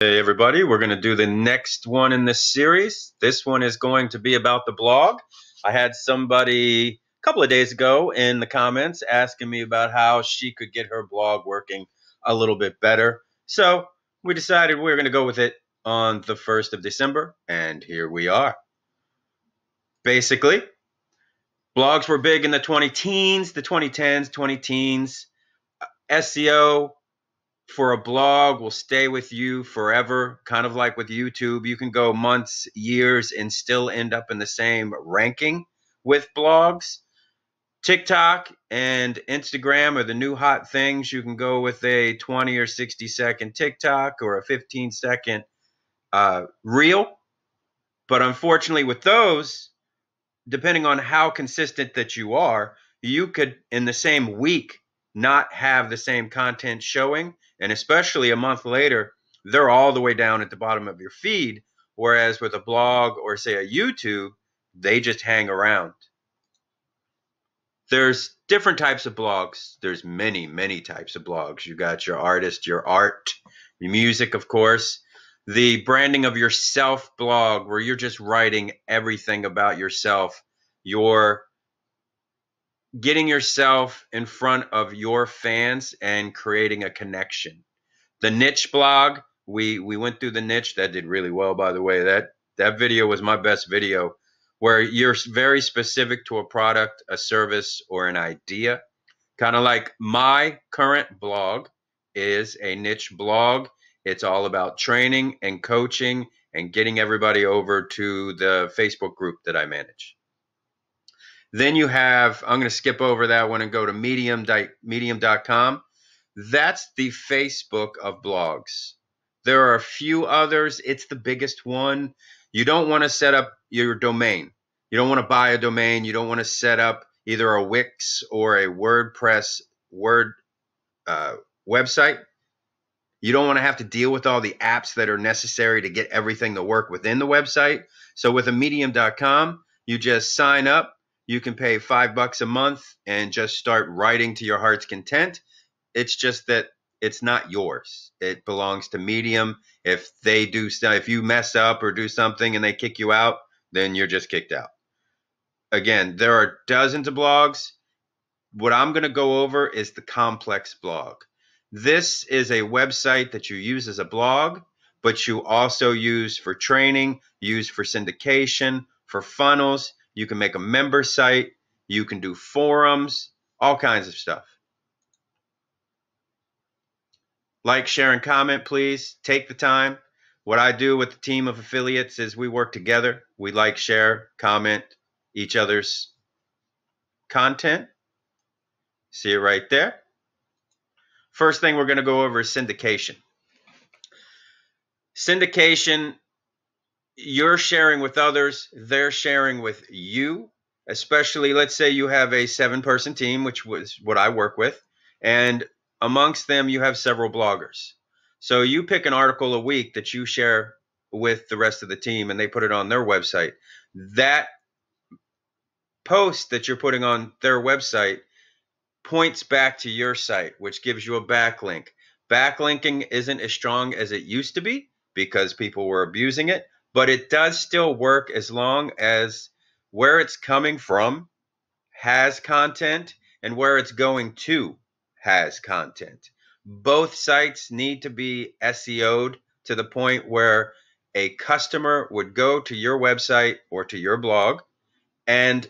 Hey everybody, we're going to do the next one in this series. This one is going to be about the blog. I had somebody a couple of days ago in the comments asking me about how she could get her blog working a little bit better. So we decided we we're going to go with it on the 1st of December, and here we are. Basically, blogs were big in the 20 teens, the 2010s, 20 teens. SEO for a blog will stay with you forever, kind of like with YouTube. You can go months, years, and still end up in the same ranking with blogs. TikTok and Instagram are the new hot things. You can go with a 20 or 60 second TikTok or a 15 second uh, reel. But unfortunately, with those, depending on how consistent that you are, you could, in the same week, not have the same content showing and especially a month later, they're all the way down at the bottom of your feed. Whereas with a blog or, say, a YouTube, they just hang around. There's different types of blogs. There's many, many types of blogs. You got your artist, your art, your music, of course. The branding of yourself blog, where you're just writing everything about yourself. Your getting yourself in front of your fans and creating a connection. The niche blog, we we went through the niche that did really well by the way. That that video was my best video where you're very specific to a product, a service or an idea. Kind of like my current blog is a niche blog. It's all about training and coaching and getting everybody over to the Facebook group that I manage. Then you have, I'm going to skip over that one and go to medium, medium.com. That's the Facebook of blogs. There are a few others. It's the biggest one. You don't want to set up your domain. You don't want to buy a domain. You don't want to set up either a Wix or a WordPress Word uh, website. You don't want to have to deal with all the apps that are necessary to get everything to work within the website. So with a medium.com, you just sign up you can pay five bucks a month and just start writing to your heart's content. It's just that it's not yours. It belongs to Medium. If they do if you mess up or do something and they kick you out, then you're just kicked out. Again, there are dozens of blogs. What I'm going to go over is the complex blog. This is a website that you use as a blog, but you also use for training, use for syndication, for funnels, you can make a member site. You can do forums, all kinds of stuff. Like, share, and comment, please. Take the time. What I do with the team of affiliates is we work together. We like, share, comment each other's content. See it right there. First thing we're going to go over is syndication. Syndication you're sharing with others, they're sharing with you, especially let's say you have a seven person team, which was what I work with, and amongst them you have several bloggers. So you pick an article a week that you share with the rest of the team and they put it on their website. That post that you're putting on their website points back to your site, which gives you a backlink. Backlinking isn't as strong as it used to be because people were abusing it, but it does still work as long as where it's coming from has content and where it's going to has content. Both sites need to be SEO'd to the point where a customer would go to your website or to your blog and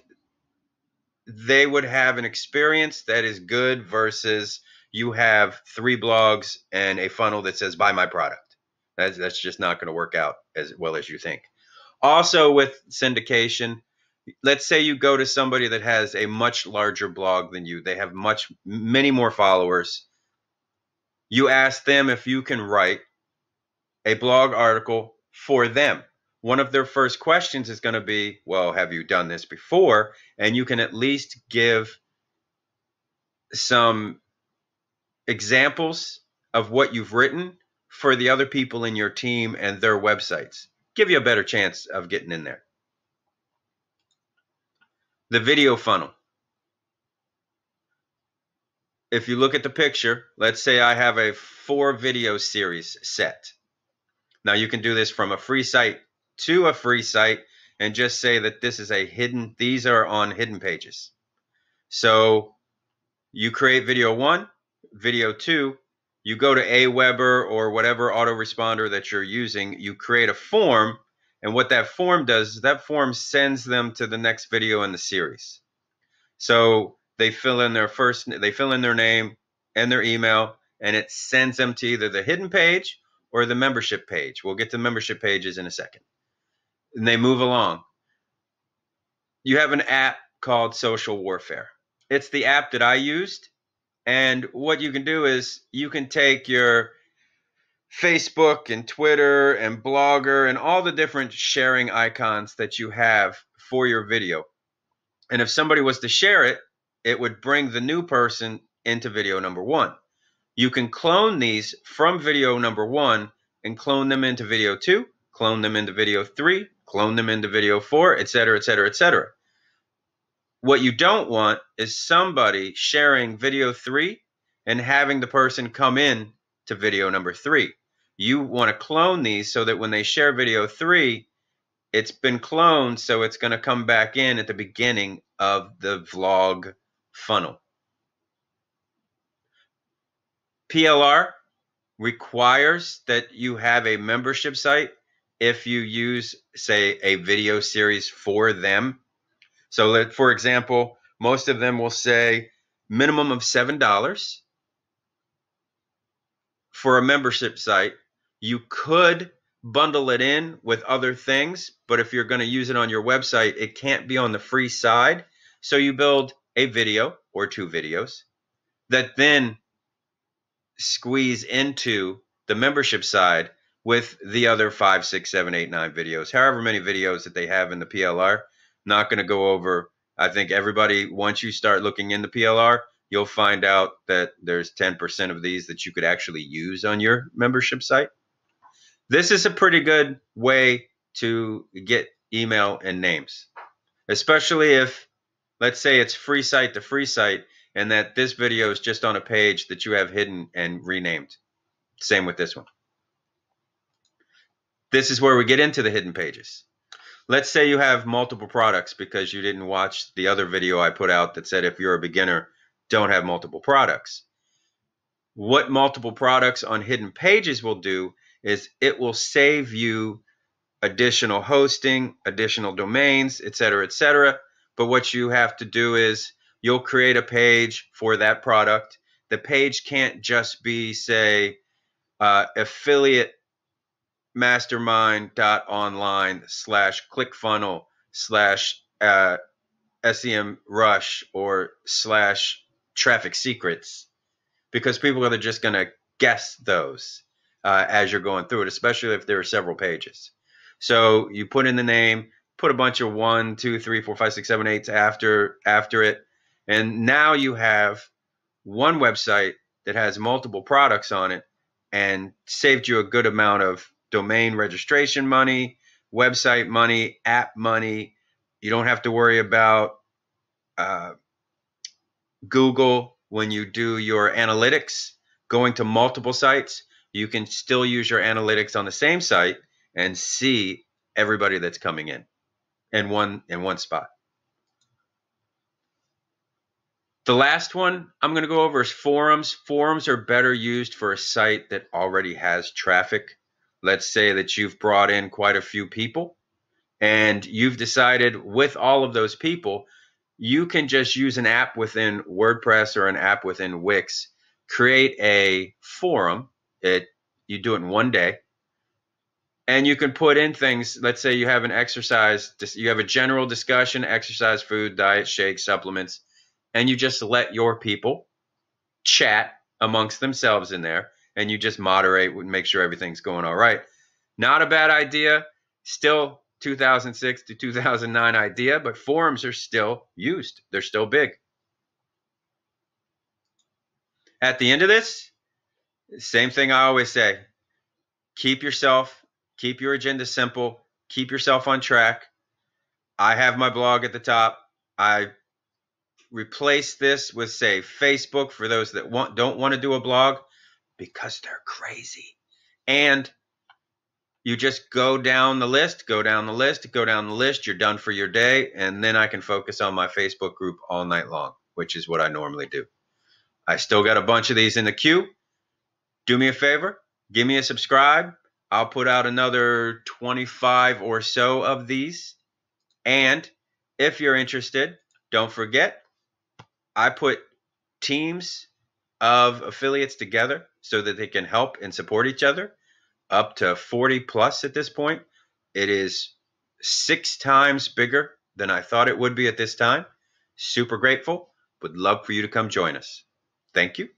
they would have an experience that is good versus you have three blogs and a funnel that says buy my product. That's, that's just not going to work out as well as you think. Also, with syndication, let's say you go to somebody that has a much larger blog than you, they have much, many more followers. You ask them if you can write a blog article for them. One of their first questions is going to be, Well, have you done this before? And you can at least give some examples of what you've written for the other people in your team and their websites. Give you a better chance of getting in there. The video funnel. If you look at the picture, let's say I have a four video series set. Now you can do this from a free site to a free site and just say that this is a hidden, these are on hidden pages. So you create video one, video two, you go to Aweber or whatever autoresponder that you're using, you create a form, and what that form does is that form sends them to the next video in the series. So they fill in their first, they fill in their name and their email, and it sends them to either the hidden page or the membership page. We'll get to membership pages in a second. And they move along. You have an app called Social Warfare. It's the app that I used. And what you can do is you can take your Facebook and Twitter and Blogger and all the different sharing icons that you have for your video. And if somebody was to share it, it would bring the new person into video number one. You can clone these from video number one and clone them into video two, clone them into video three, clone them into video four, etc., etc., etc. What you don't want is somebody sharing video three and having the person come in to video number three. You want to clone these so that when they share video three, it's been cloned, so it's going to come back in at the beginning of the vlog funnel. PLR requires that you have a membership site if you use, say, a video series for them. So, let, for example, most of them will say minimum of $7 for a membership site. You could bundle it in with other things, but if you're going to use it on your website, it can't be on the free side. So, you build a video or two videos that then squeeze into the membership side with the other five, six, seven, eight, nine videos, however many videos that they have in the PLR. Not going to go over. I think everybody, once you start looking in the PLR, you'll find out that there's 10% of these that you could actually use on your membership site. This is a pretty good way to get email and names, especially if, let's say, it's free site to free site and that this video is just on a page that you have hidden and renamed. Same with this one. This is where we get into the hidden pages. Let's say you have multiple products because you didn't watch the other video I put out that said if you're a beginner, don't have multiple products. What multiple products on hidden pages will do is it will save you additional hosting, additional domains, etc., etc. But what you have to do is you'll create a page for that product. The page can't just be, say, uh, affiliate mastermind.online slash clickfunnel slash uh, SEM rush or slash traffic secrets because people are just going to guess those uh, as you're going through it, especially if there are several pages. So you put in the name, put a bunch of one, two, three, four, five, six, seven, eights after after it, and now you have one website that has multiple products on it and saved you a good amount of domain registration money, website money, app money. You don't have to worry about uh, Google when you do your analytics going to multiple sites. You can still use your analytics on the same site and see everybody that's coming in in one in one spot. The last one I'm going to go over is forums. Forums are better used for a site that already has traffic. Let's say that you've brought in quite a few people and you've decided with all of those people, you can just use an app within WordPress or an app within Wix, create a forum. It you do it in one day. And you can put in things, let's say you have an exercise, you have a general discussion, exercise, food, diet, shake, supplements and you just let your people chat amongst themselves in there and you just moderate and make sure everything's going all right. Not a bad idea. Still 2006 to 2009 idea, but forums are still used. They're still big. At the end of this, same thing I always say keep yourself, keep your agenda simple, keep yourself on track. I have my blog at the top. I replace this with say Facebook for those that want don't want to do a blog because they're crazy. And you just go down the list, go down the list, go down the list. You're done for your day. And then I can focus on my Facebook group all night long, which is what I normally do. I still got a bunch of these in the queue. Do me a favor, give me a subscribe. I'll put out another 25 or so of these. And if you're interested, don't forget, I put teams of affiliates together so that they can help and support each other up to 40 plus at this point. It is six times bigger than I thought it would be at this time. Super grateful. Would love for you to come join us. Thank you.